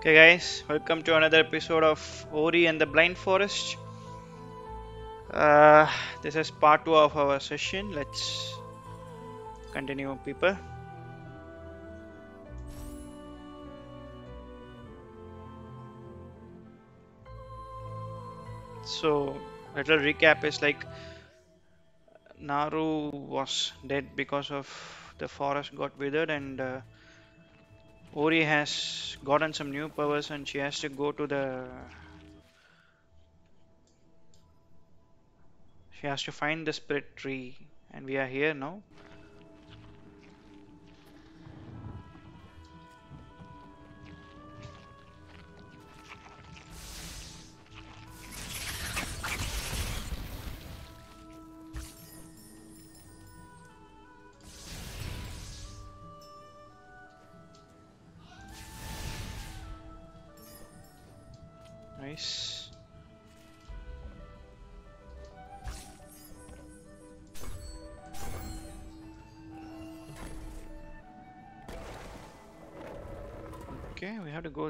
Okay, guys, welcome to another episode of Ori and the Blind Forest. Uh, this is part two of our session. Let's continue, people. So, little recap is like Naru was dead because of the forest got withered and uh, Ori has gotten some new powers and she has to go to the she has to find the spirit tree. And we are here now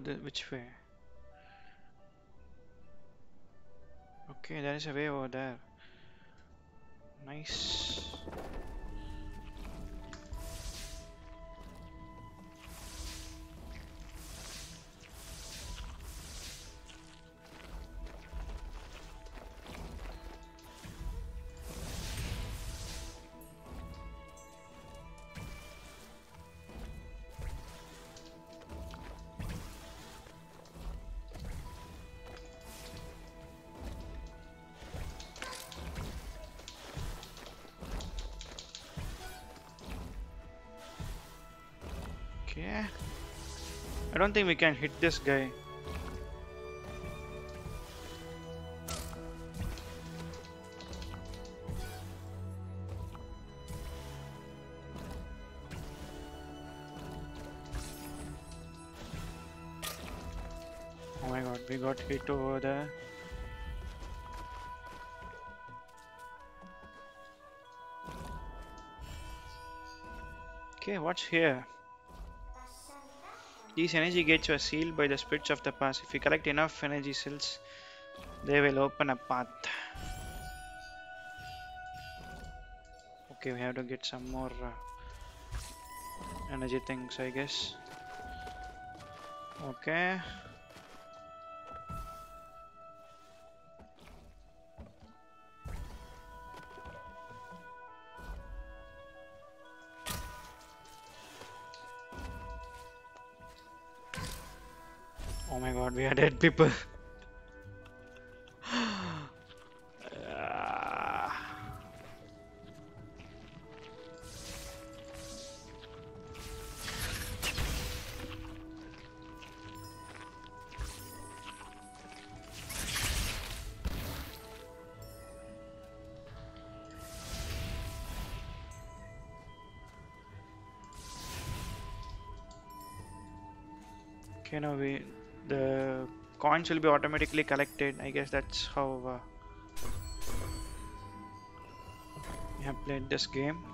the which way okay there is a way over there nice okay I don't think we can hit this guy Oh my god, we got hit over there. Okay, what's here? These energy gates were sealed by the spirits of the past. If we collect enough energy cells, they will open a path. Okay, we have to get some more uh, energy things, I guess. Okay. Oh my god, we are dead people. Now we coins will be automatically collected. I guess that's how uh, we have played this game.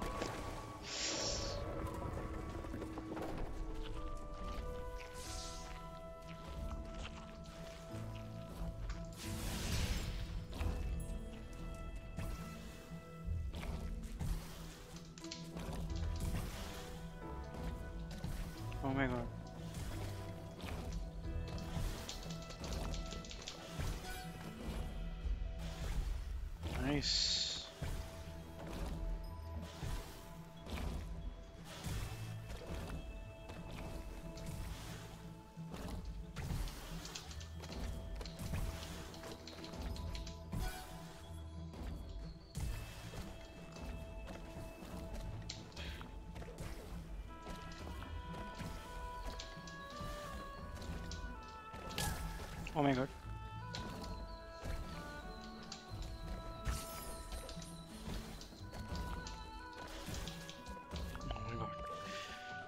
Oh my god. Oh my god.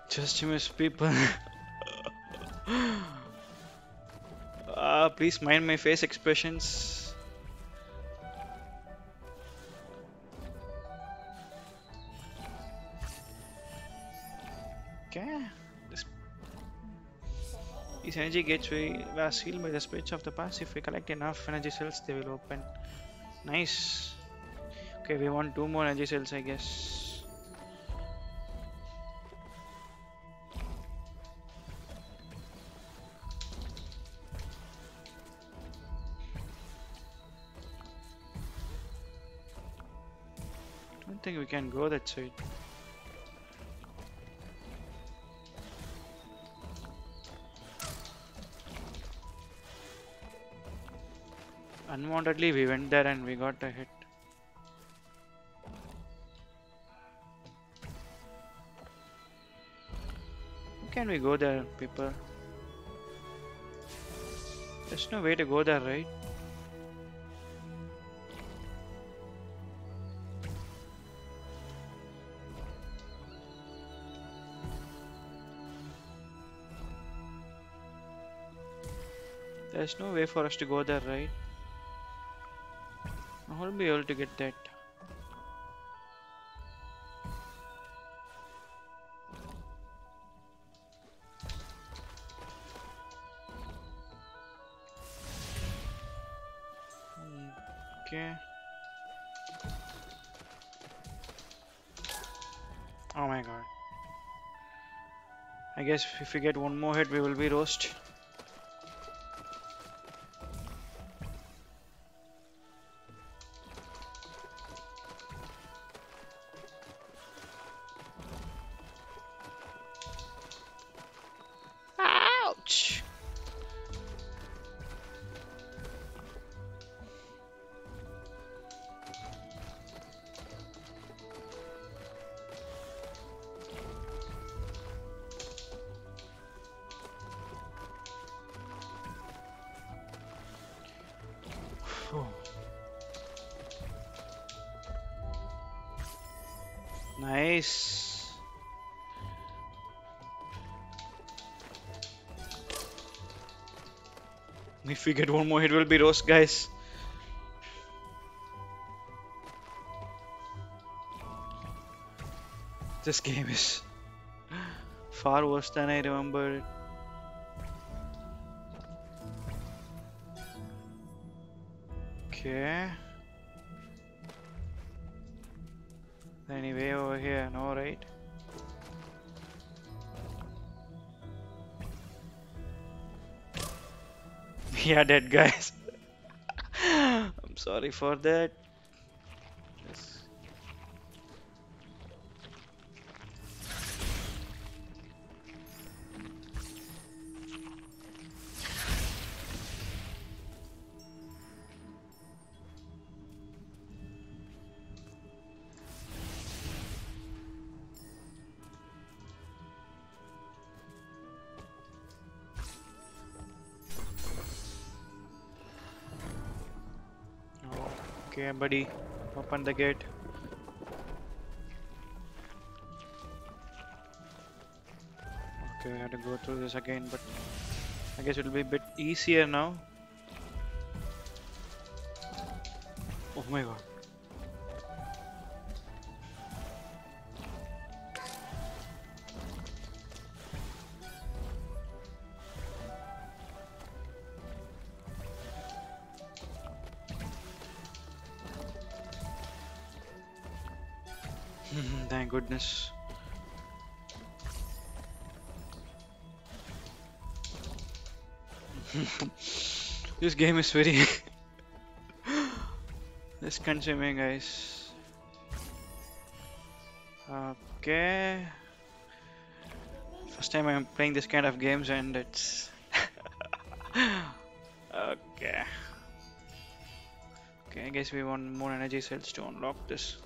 Just miss people. uh, please mind my face expressions. Energy gates we were sealed by the spirits of the past. If we collect enough energy cells, they will open. Nice. Okay, we want two more energy cells, I guess. I don't think we can go that side. Unwantedly, we went there and we got a hit. Can we go there, people? There's no way to go there, right? There's no way for us to go there, right? I won't be able to get that. Okay. Oh my god. I guess if we get one more hit, we will be roast. We get one more hit, we'll be roast, guys. This game is far worse than I remember it. Okay. Anyway, over here, no, right? yeah, dead guys. I'm sorry for that. Buddy, open the gate. Okay, I have to go through this again, but I guess it'll be a bit easier now. Oh my god. Mm-hmm, thank goodness. this game is very this consuming guys. Okay. First time I'm playing this kind of games and it's okay. Okay, I guess we want more energy cells to unlock this.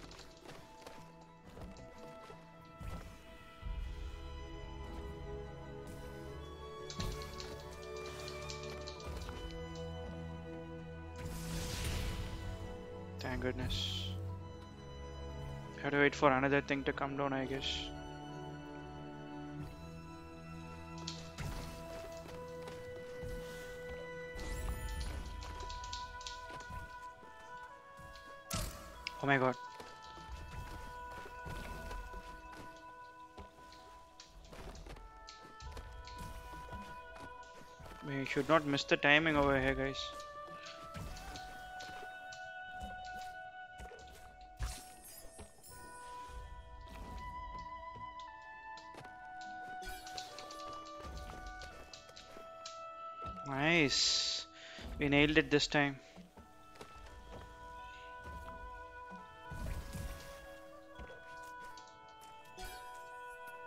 Wait for another thing to come down, I guess. Oh my god. We should not miss the timing over here, guys. Nice. We nailed it this time.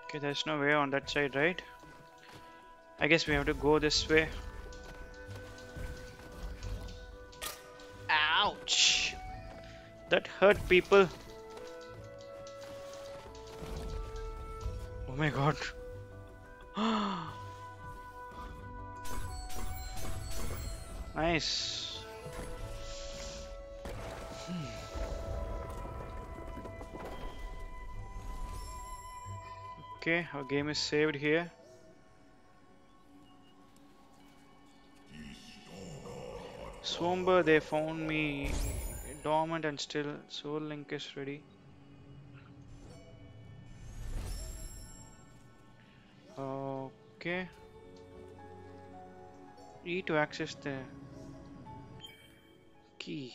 Okay, there's no way on that side, right? I guess we have to go this way. Ouch! That hurt people. Oh my god. Nice. Hmm. Okay, our game is saved here. Swamber, they found me dormant and still. Soul Link is ready. Okay. E to access the key.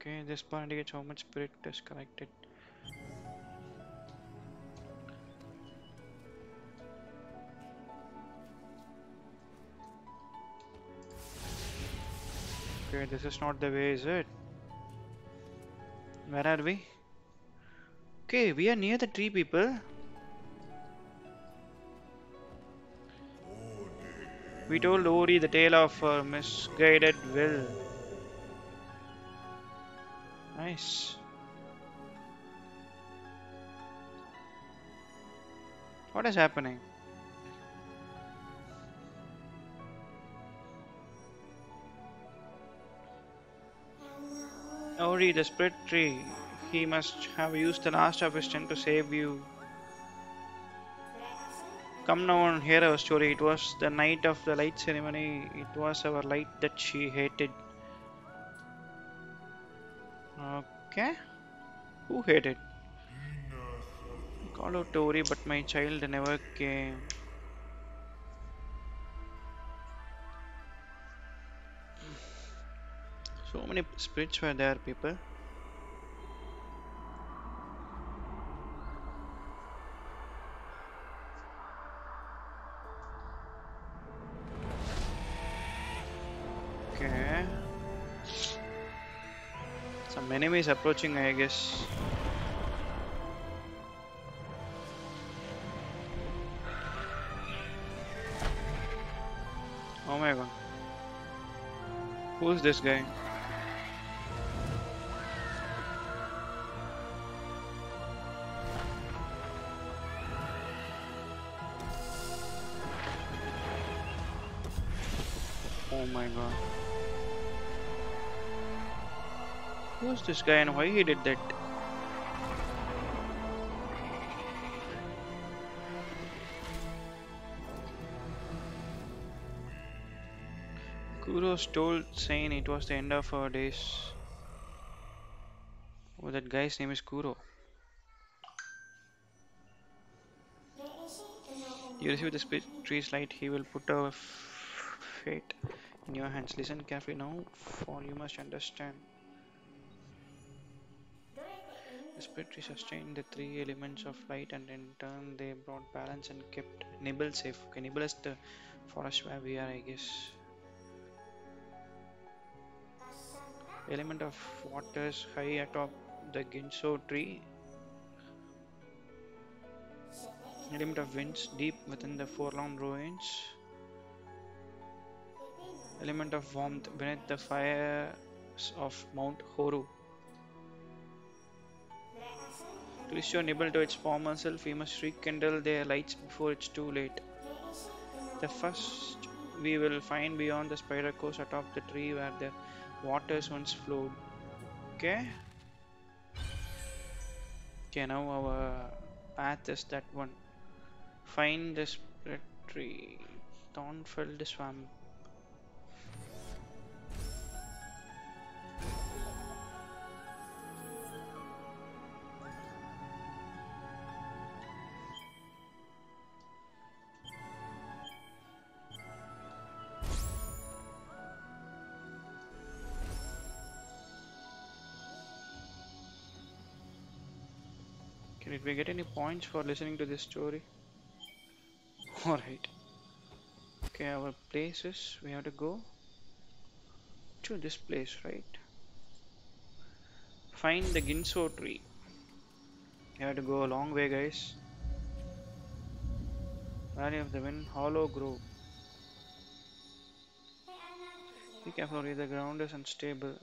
Okay, this part indicates how much spirit is collected. Okay, this is not the way, is it? Where are we? Okay, we are near the tree, people. We told Ori the tale of a misguided will. Nice. What is happening? Ori, oh, the spirit tree. He must have used the last of his strength to save you. Come now and hear our story. It was the night of the light ceremony. It was our light that she hated. Okay. Who hated? Call out Tori, but my child never came. So many spirits were there, people. Enemies approaching, I guess. Oh my god. Who's this guy? Oh my god. Who's this guy and why he did that? Kuros told Sane it was the end of our days. Oh, that guy's name is Kuro. You receive the spirit tree's light, he will put f- fate in your hands. Listen carefully now, for you must understand. Spirit tree sustained the three elements of light, and in turn, they brought balance and kept Nibel safe. Okay, Nibel is the forest where we are, I guess. Element of waters high atop the Ginso tree. Element of winds deep within the forlorn ruins. Element of warmth beneath the fires of Mount Horu. Restore Nibel to its former self, we must rekindle their lights before it's too late. The first we will find beyond the spider course atop the tree where the waters once flowed. Okay. Okay, now our path is that one. Find the spirit tree. Thornfelt swamp. We get any points for listening to this story? Alright. Okay, our places, we have to go to this place, right? Find the Ginso tree. You have to go a long way, guys. Valley of the Wind, Hollow Grove. Be careful, the ground is unstable.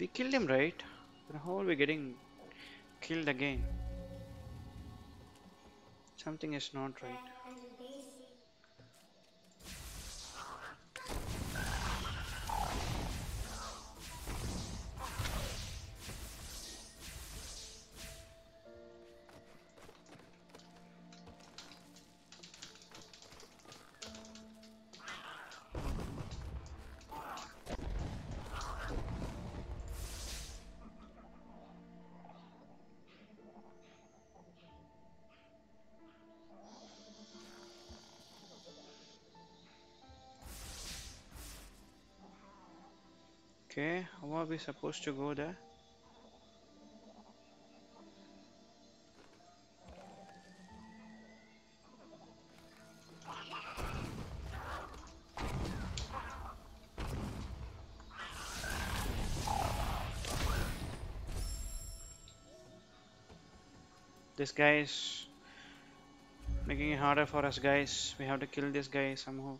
We killed him, right? Then how are we getting killed again? Something is not right. Are we supposed to go there? This guy is making it harder for us guys. We have to kill this guy somehow.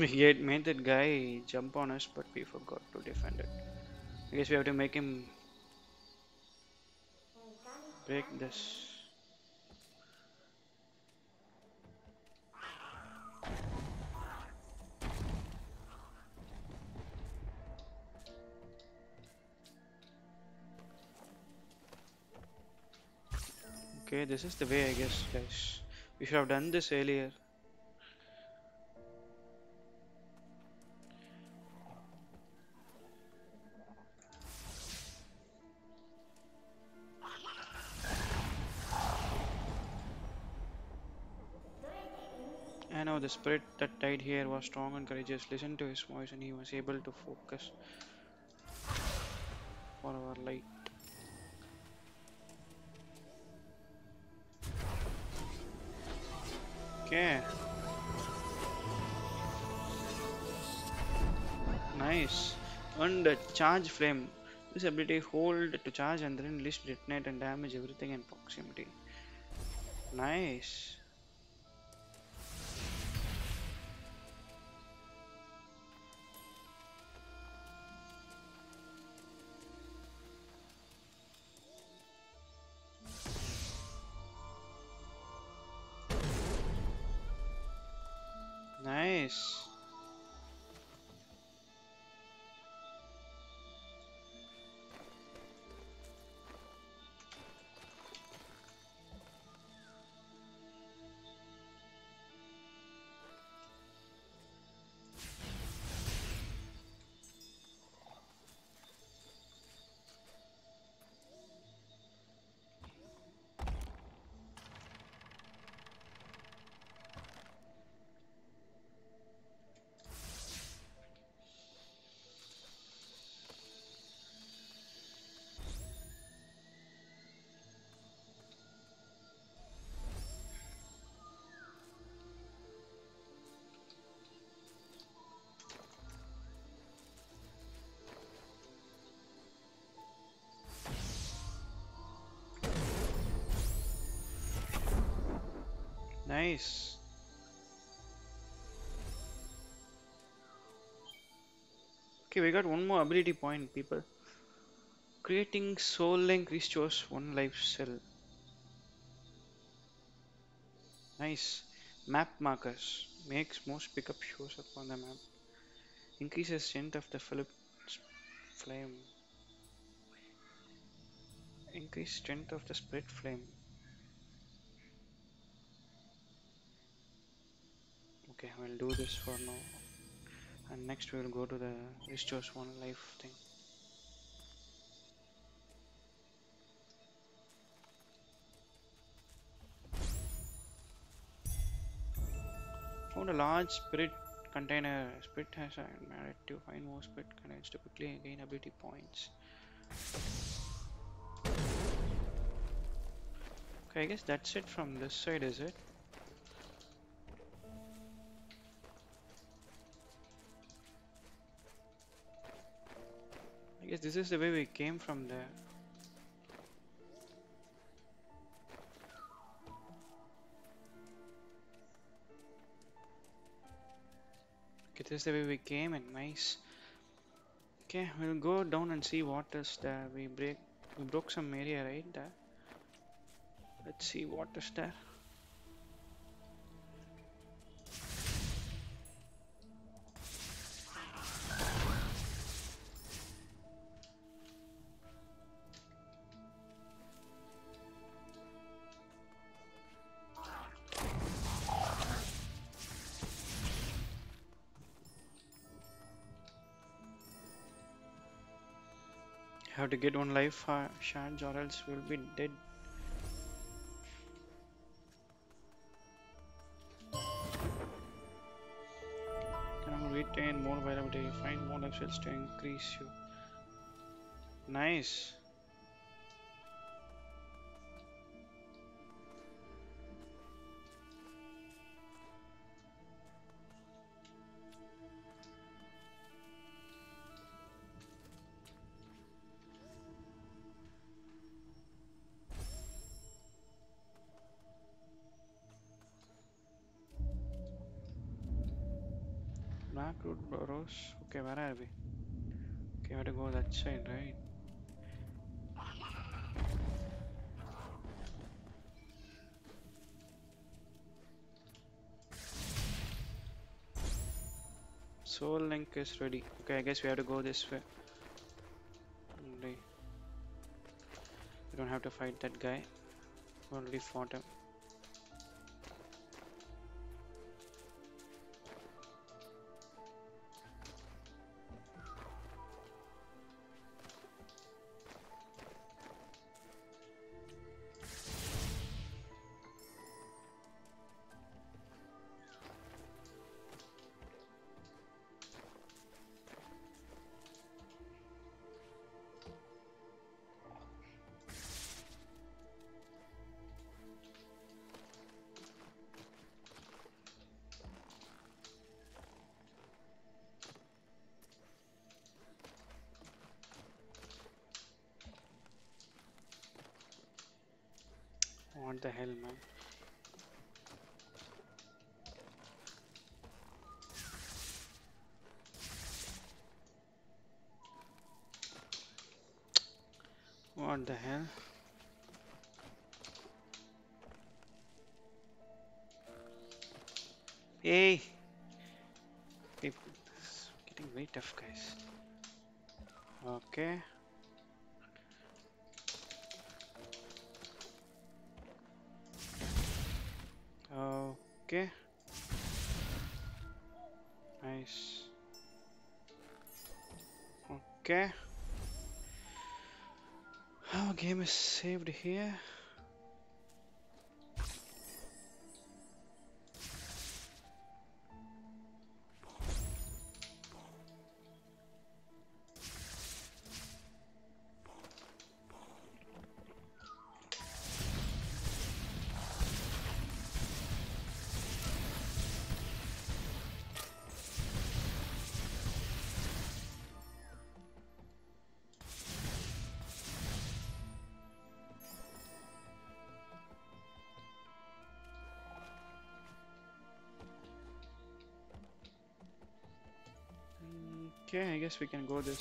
We made that guy jump on us, but we forgot to defend it. I guess we have to make him break this. Okay, this is the way I guess guys. We should have done this earlier. Spirit that died here was strong and courageous. Listen to his voice and he was able to focus for our light. Okay. Nice. And charge flame. This ability hold to charge and then list detonate and damage everything in proximity. Nice. Nice. Okay, we got one more ability point, people. Creating soul link restores one life cell. Nice. Map markers. Makes most pickup shows up on the map. Increases strength of the Phillips flame. Increase strength of the split flame. Okay, we'll do this for now. And next we'll go to the restores one life thing. Found a large spirit container. Spirit has a merit to find more spirit containers to quickly gain ability points. Okay, I guess that's it from this side, is it? Guess this is the way we came from there. Okay, this is the way we came and nice. Okay, we'll go down and see what is there. We break we broke some area right there. Let's see what is there. To get one life uh, shards or else we'll be dead. Can retain more vitality. Find more life cells to increase you. Nice. Root burrows. Okay, where are we? Okay, we have to go that side, right? Soul link is ready. Okay, I guess we have to go this way. We don't have to fight that guy. We already fought him. What the hell, man? What the hell? Hey! People, this is getting very tough, guys. Okay. Okay. Nice. Okay. Oh, Our game is saved here. Okay, I guess we can go this.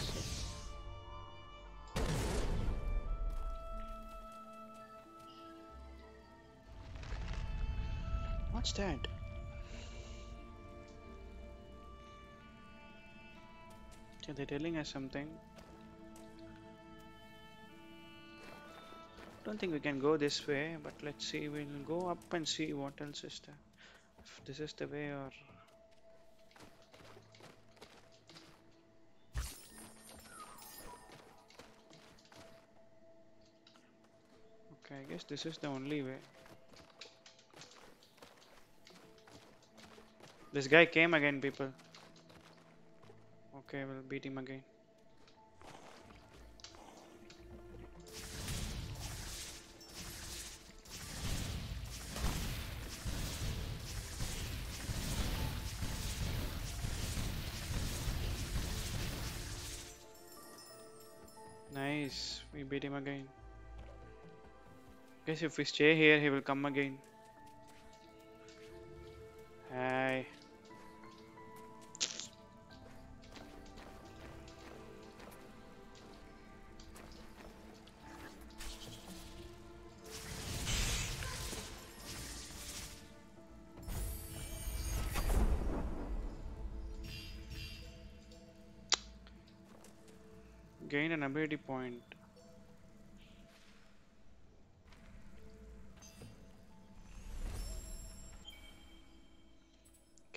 What's that? Okay, they're telling us something. Don't think we can go this way, but let's see. We'll go up and see what else is there. If this is the way or guess this is the only way. This guy came again, people. Okay, we'll beat him again. Guess if we stay here, he will come again.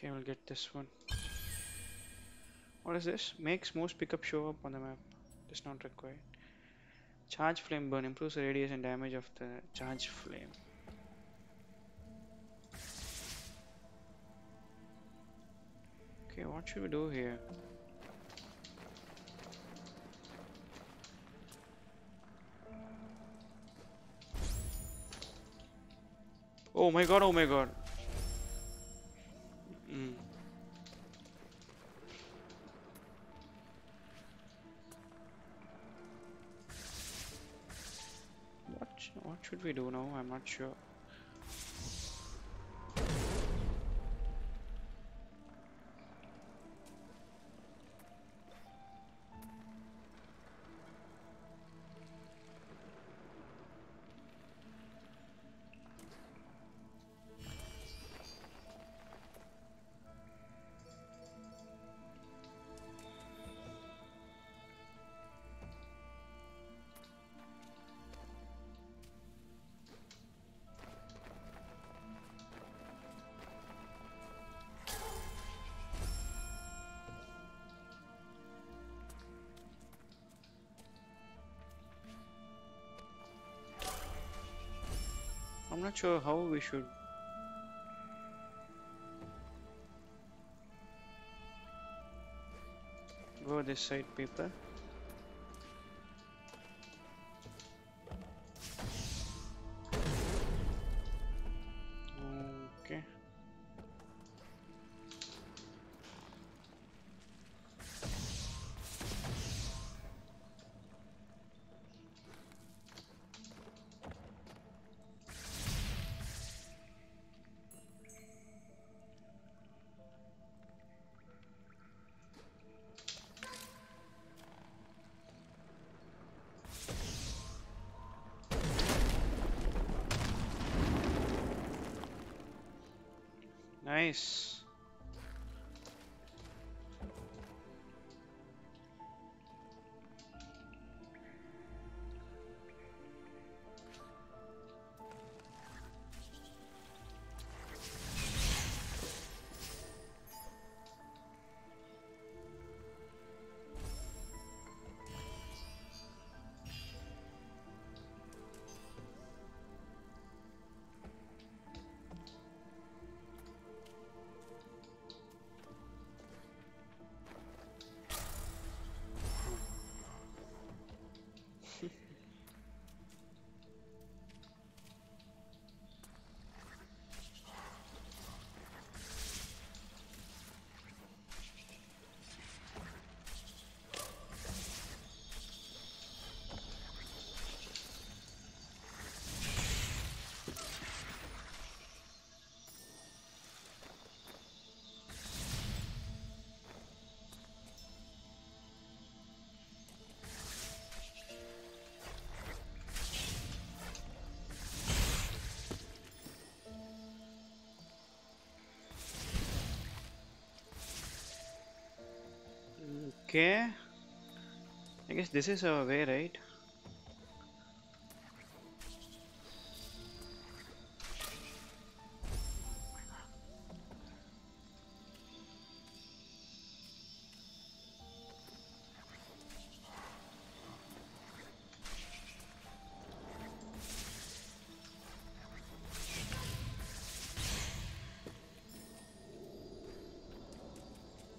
Okay, we'll get this one. What is this? Makes most pickup show up on the map. Does not required. Charge flame burn improves the radius and damage of the charge flame. Okay, what should we do here? Oh my god, oh my god. We do now? I'm not sure. Not sure how we should. Go this side, people. Okay. I guess this is our way, right?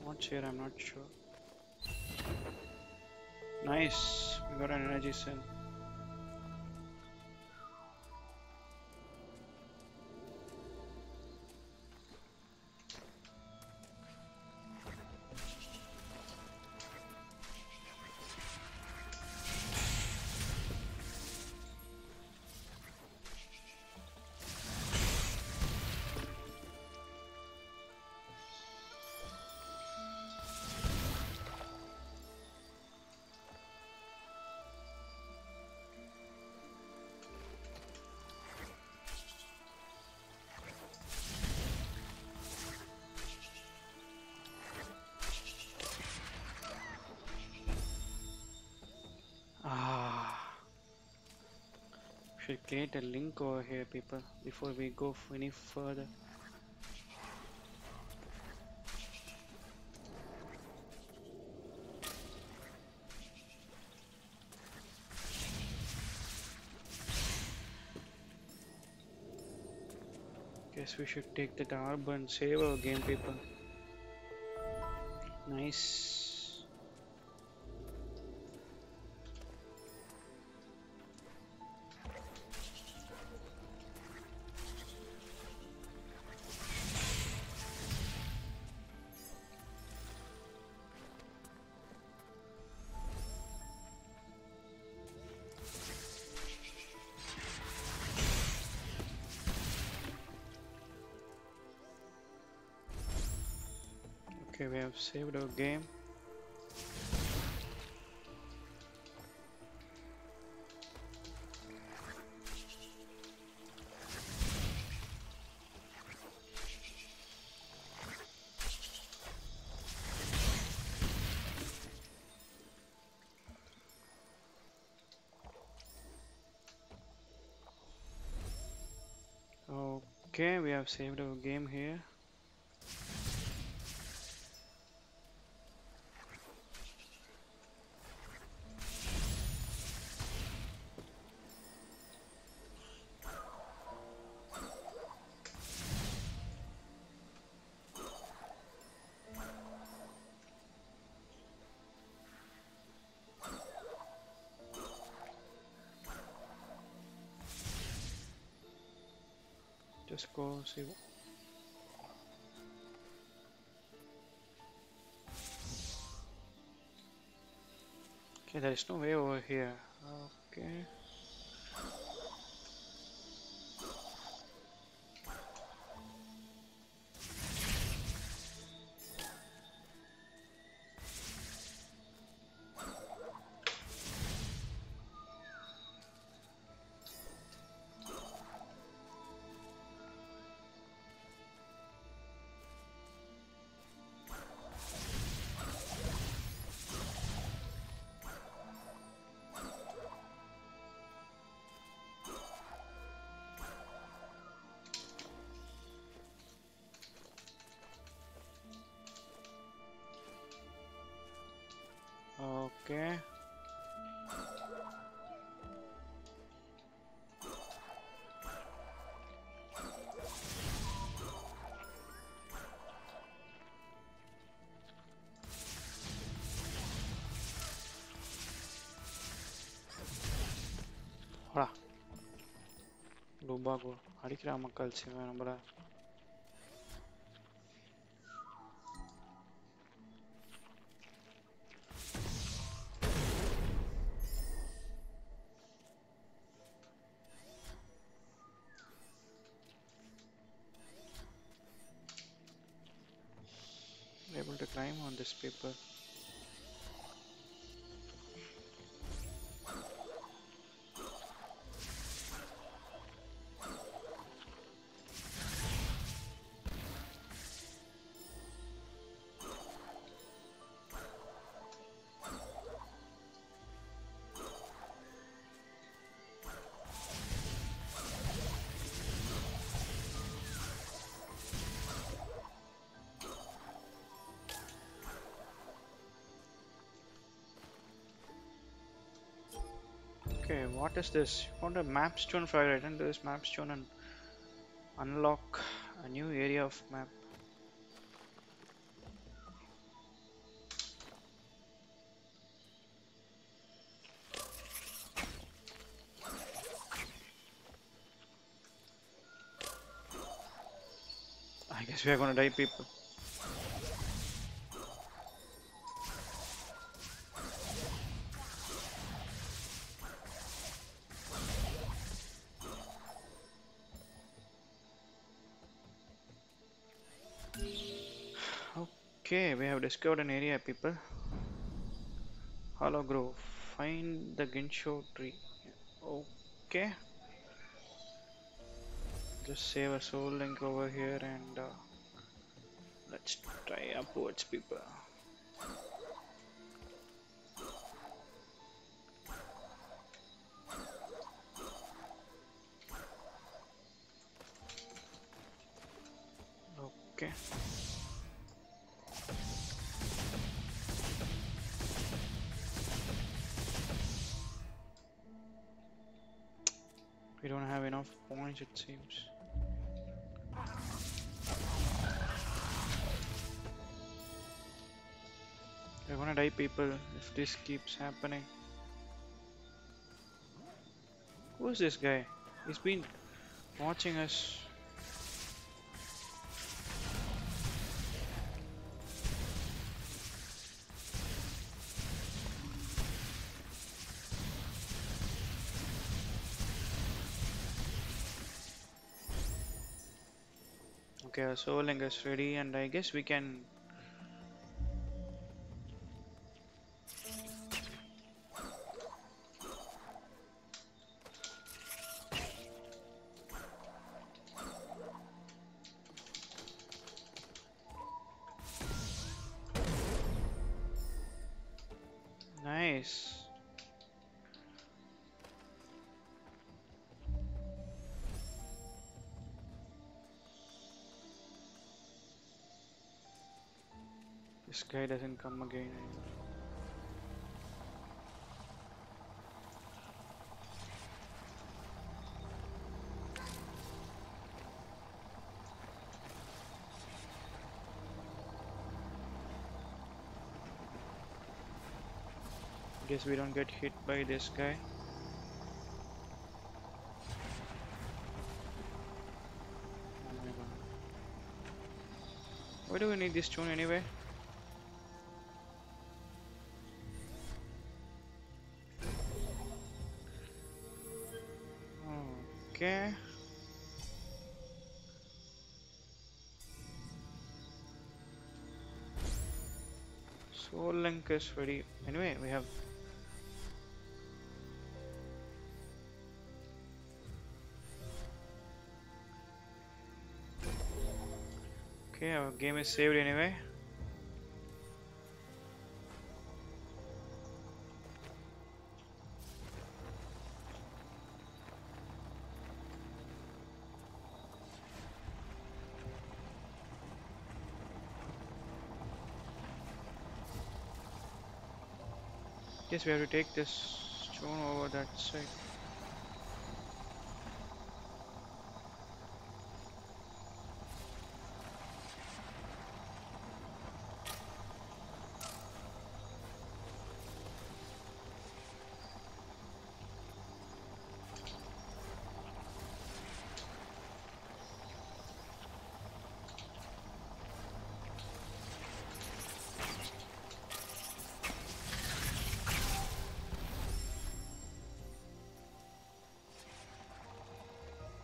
What's here? I'm not sure. Nice. We got an energy cell. Should create a link over here, people, before we go any further. Guess we should take the orb and save our game, people. Nice. Okay, we have saved our game. Okay, we have saved our game here. Okay, there is no way over here. Okay. ほらロバゴありきらまかりちめのばら paper Okay, what is this? You found a map stone return to this map stone and unlock a new area of map. I guess we are gonna die, people. Discovered an area, people. Hollow Grove. Find the Ginso tree. Okay. Just save a soul link over here and uh, let's try upwards, people. Points, it seems. We're gonna die, people, if this keeps happening. Who's this guy? He's been watching us. Our soul is ready, and I guess we can. Guy doesn't come again. Guess we don't get hit by this guy. Why do we need this tune anyway? Okay. Soul link is ready. Anyway, we have Okay, our game is saved anyway. Yes, we have to take this stone over that side.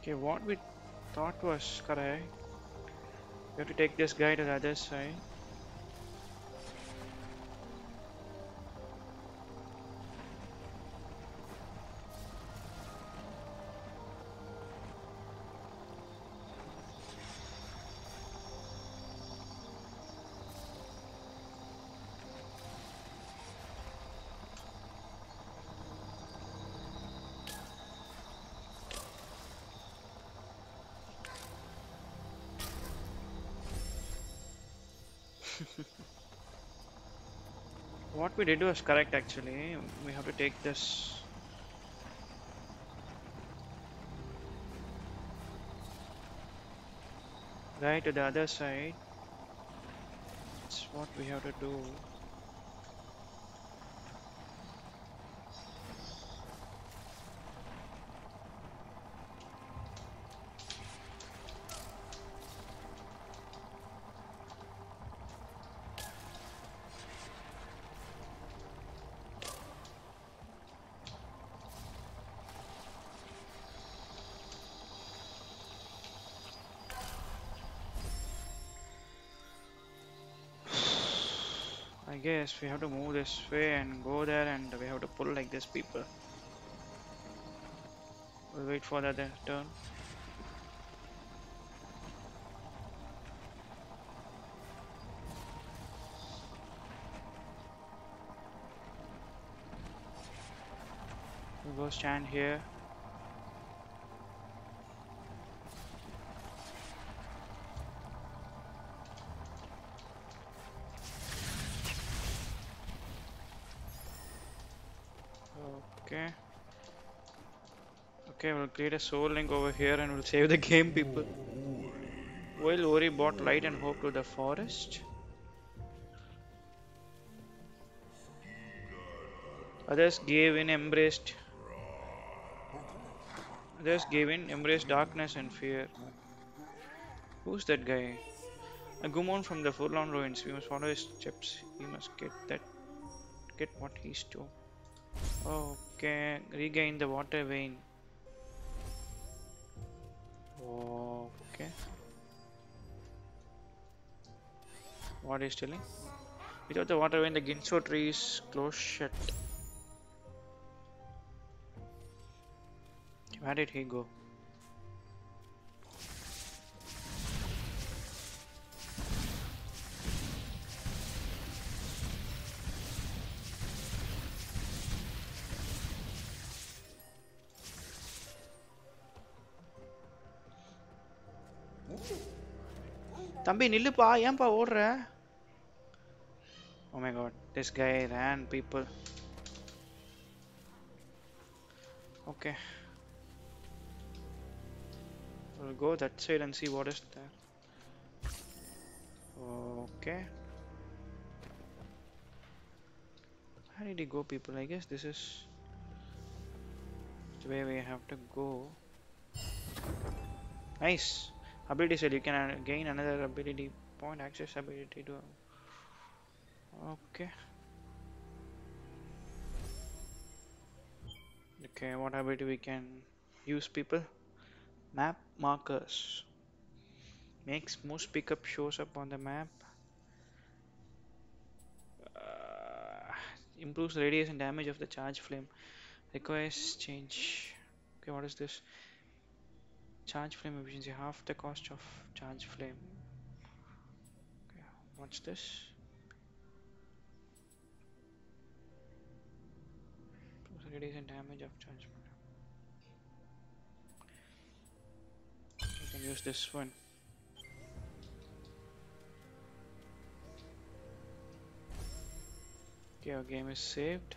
Okay, what we thought was correct. We have to take this guy to the other side. we did was correct actually. We have to take this. Right to the other side. That's what we have to do. Guess we have to move this way and go there and we have to pull like this people. We'll wait for the turn. We'll go stand here. Okay. Okay, we'll create a soul link over here and we'll save the game, people. While Ori brought light and hope to the forest. Others gave in, embraced. Others gave in, embraced darkness and fear. Who's that guy? A Gumon from the Forlorn Ruins. We must follow his steps. He must get that. Get what he stole. Okay, regain the water vein. Okay. What is telling? Without the water vein, the Ginso tree is closed shut. Where did he go? தம்பி நில்லுப்பா ஏன்பா ஓடுற Oh my god, this guy ran people. Okay. We'll go that side and see what is there. Okay. How did he go people? I guess this is the way we have to go. Nice. Ability set. You can uh, gain another ability point. Access ability to. Okay. Okay, what ability we can use people? Map markers. Makes most pickup shows up on the map. Uh, improves radius and damage of the charge flame. Requires change. Okay, what is this? Charge flame efficiency, half the cost of charge flame. Okay, what's this? Improves the damage of charge flame. You can use this one. Okay, our game is saved.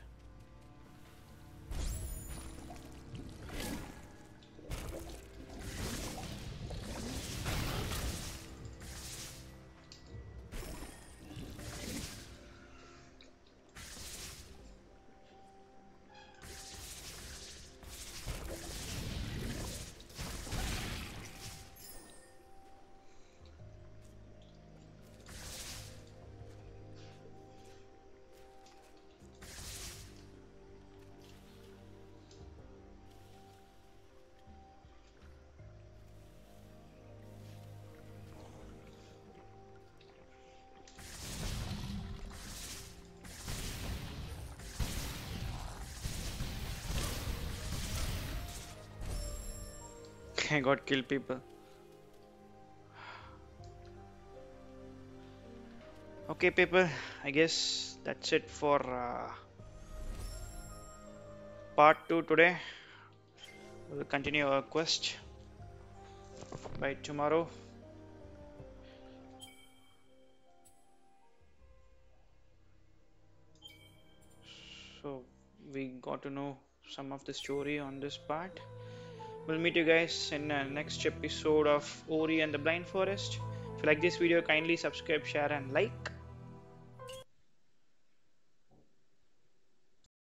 I got kill people. Okay, people. I guess that's it for uh, part two today. We'll continue our quest by tomorrow. So we got to know some of the story on this part. We'll meet you guys in the next episode of Ori and the Blind Forest. If you like this video, kindly subscribe, share, and like.